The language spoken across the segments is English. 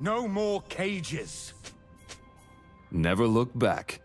No more cages. Never look back.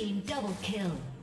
Team double kill.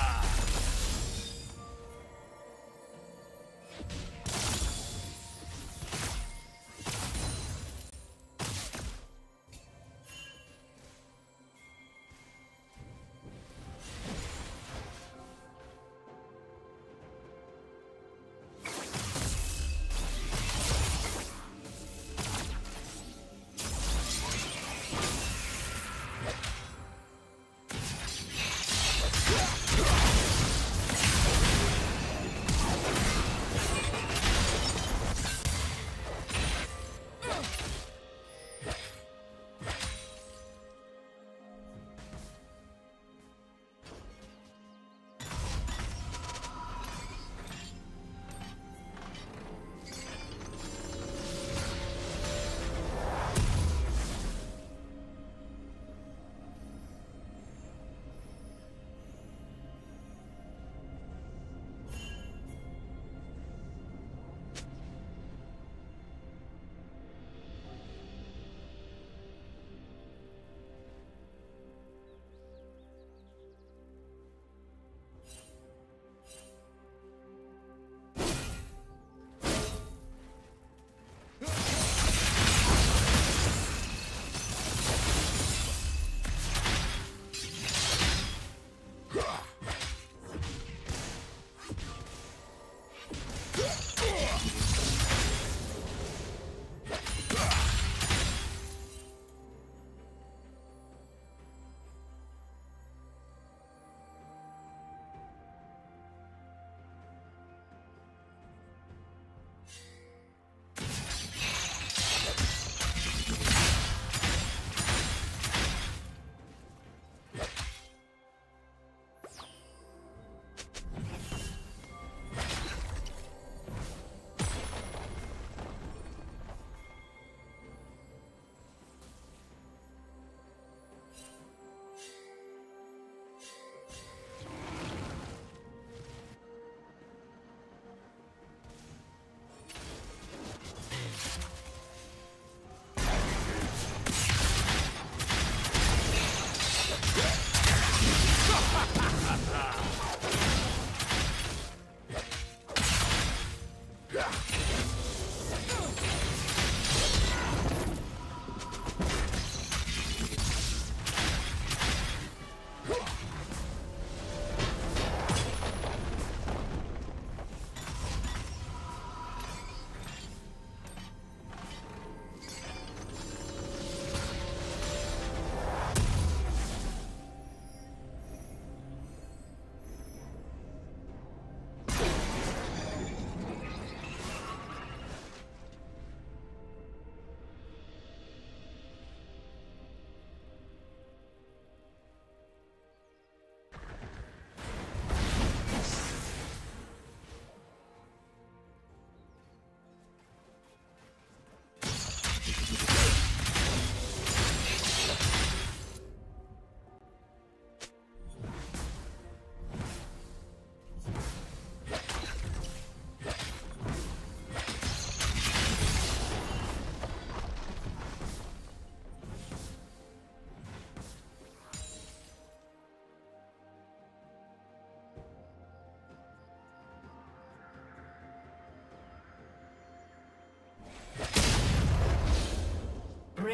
Ah!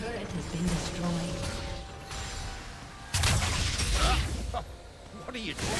Turret has been destroyed. What are you doing?